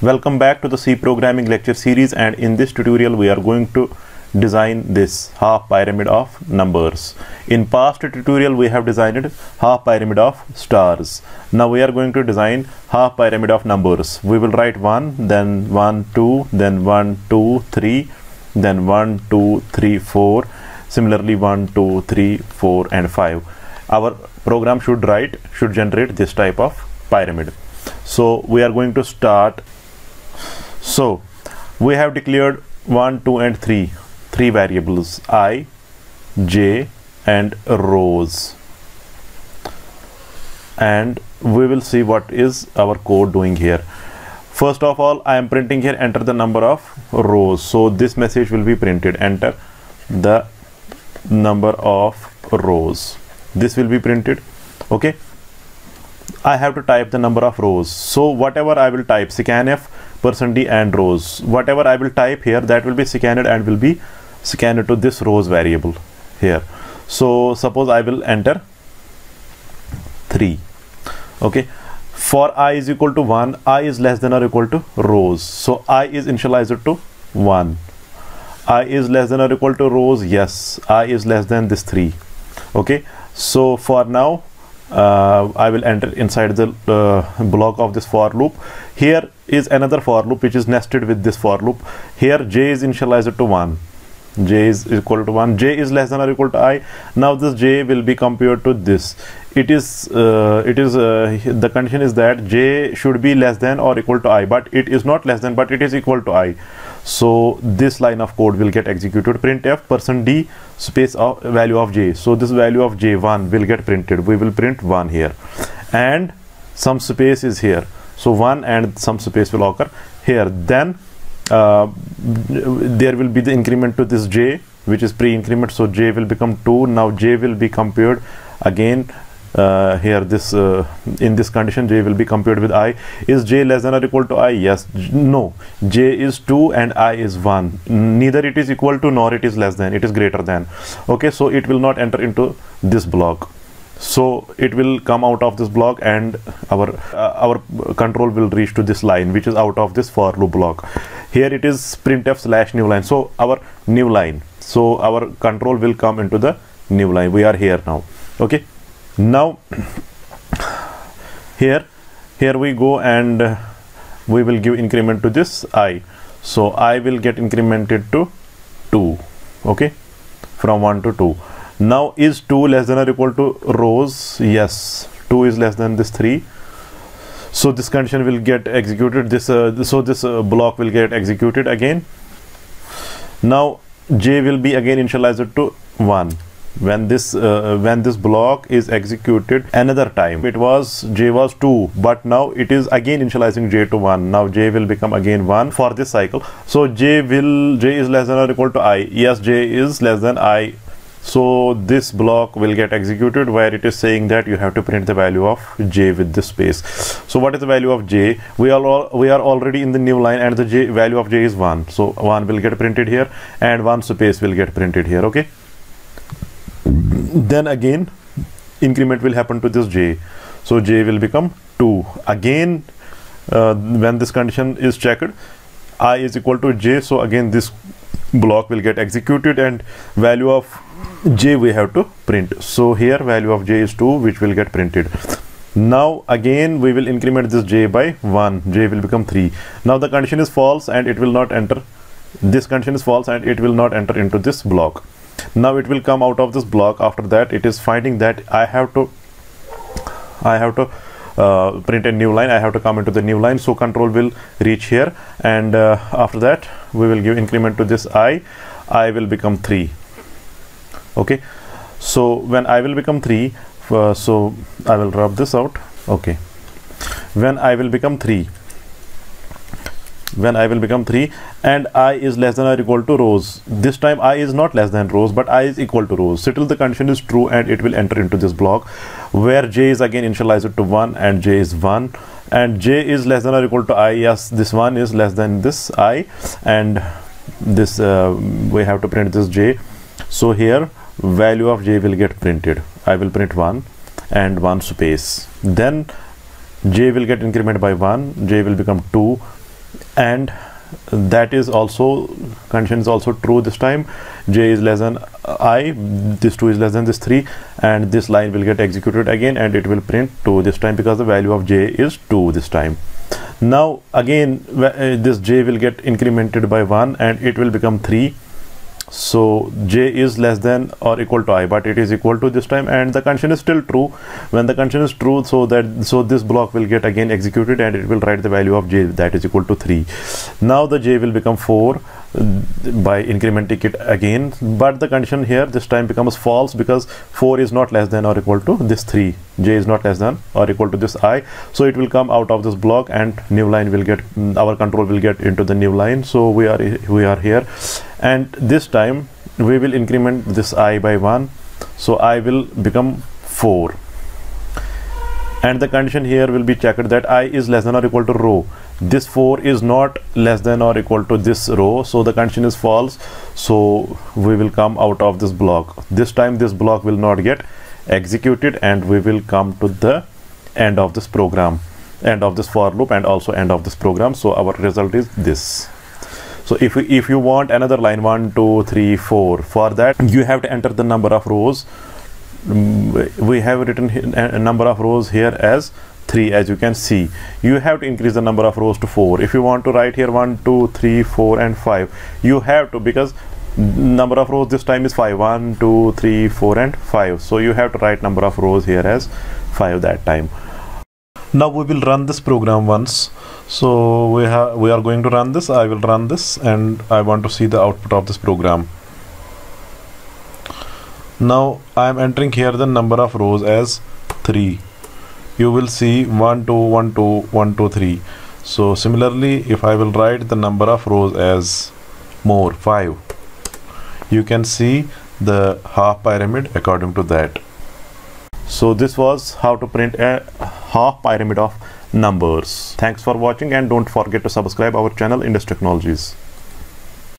Welcome back to the C programming lecture series and in this tutorial we are going to design this half pyramid of numbers. In past tutorial we have designed half pyramid of stars. Now we are going to design half pyramid of numbers. We will write 1 then 1 2 then 1 2 3 then 1 2 3 4 similarly 1 2 3 4 and 5 our program should write should generate this type of pyramid so we are going to start so we have declared 1 2 and 3 three variables i j and rows and we will see what is our code doing here. First of all i am printing here enter the number of rows. So this message will be printed. Enter the number of rows. This will be printed. Okay? I have to type the number of rows. So whatever I will type scanf percent d and rows. Whatever I will type here that will be scanned and will be scanned to this rows variable here. So suppose I will enter 3 okay. For i is equal to 1 i is less than or equal to rows. So i is initialized to 1 i is less than or equal to rows yes. I is less than this 3 okay. So for now uh, I will enter inside the uh, block of this for loop. Here is another for loop which is nested with this for loop. Here j is initialized to 1 j is equal to 1 j is less than or equal to i. Now this j will be compared to this. It is uh, it is uh, the condition is that j should be less than or equal to i but it is not less than but it is equal to i so this line of code will get executed. Printf percent d space of value of j. So this value of j1 will get printed. We will print 1 here. And some space is here. So 1 and some space will occur here. Then uh, there will be the increment to this j which is pre-increment. So j will become 2 now j will be compared again uh, here this uh, in this condition j will be compared with i. Is j less than or equal to i? Yes. No. J is 2 and i is 1 neither it is equal to nor it is less than. It is greater than. Okay so it will not enter into this block. So it will come out of this block and our uh, our control will reach to this line which is out of this for loop block. Here it is printf slash new line. So our new line. So our control will come into the new line. We are here now. Okay now here here we go and we will give increment to this i. So i will get incremented to 2 okay? From 1 to 2 now is 2 less than or equal to rows? Yes. 2 is less than this 3 so this condition will get executed. This uh, so this uh, block will get executed again. Now j will be again initialized to 1 when this uh, when this block is executed another time. It was j was 2 but now it is again initializing j to 1 now j will become again 1 for this cycle. So j will j is less than or equal to i. Yes j is less than i. So this block will get executed where it is saying that you have to print the value of j with this space. So what is the value of j? We are all, we are already in the new line and the j value of j is 1 so 1 will get printed here and one space will get printed here okay then again increment will happen to this j. So j will become 2 again uh, when this condition is checked i is equal to j. So again this block will get executed and value of j we have to print. So here value of j is 2 which will get printed. Now again we will increment this j by 1 j will become 3 now the condition is false and it will not enter. This condition is false and it will not enter into this block now it will come out of this block. After that it is finding that I have to I have to uh, print a new line. I have to come into the new line. So control will reach here. And uh, after that we will give increment to this i. I will become 3 okay? So when i will become 3 uh, so I will rub this out. Okay. When I will become 3 when i will become 3 and i is less than or equal to rows this time i is not less than rows but i is equal to rows so till the condition is true and it will enter into this block where j is again initialized to 1 and j is 1 and j is less than or equal to i. Yes this one is less than this i and this uh, we have to print this j. So here value of j will get printed. I will print 1 and 1 space. Then j will get incremented by 1 j will become 2 and that is also condition is also true this time. J is less than i this 2 is less than this 3 and this line will get executed again and it will print 2 this time because the value of j is 2 this time. Now again uh, this j will get incremented by 1 and it will become 3 so j is less than or equal to i but it is equal to this time and the condition is still true. When the condition is true so that so this block will get again executed and it will write the value of j that is equal to 3 now the j will become 4 mm, by incrementing it again. But the condition here this time becomes false because 4 is not less than or equal to this 3 j is not less than or equal to this i. So it will come out of this block and new line will get mm, our control will get into the new line. So we are we are here and this time we will increment this i by 1 so i will become 4 and the condition here will be checked that i is less than or equal to row this 4 is not less than or equal to this row so the condition is false. So we will come out of this block. This time this block will not get executed and we will come to the end of this program. End of this for loop and also end of this program. So our result is this so if if you want another line one two three four for that you have to enter the number of rows. Mm, we have written a number of rows here as 3 as you can see. You have to increase the number of rows to 4 if you want to write here 1 2 3 4 and 5 you have to because number of rows this time is 5 1 2 3 4 and 5 so you have to write number of rows here as 5 that time now we will run this program once. So we have we are going to run this i will run this and i want to see the output of this program. Now I am entering here the number of rows as 3 you will see 1 2 1 2 1 2 3 so similarly if I will write the number of rows as more 5 you can see the half pyramid according to that. So this was how to print a half pyramid of numbers. Thanks for watching and don't forget to subscribe our channel indus technologies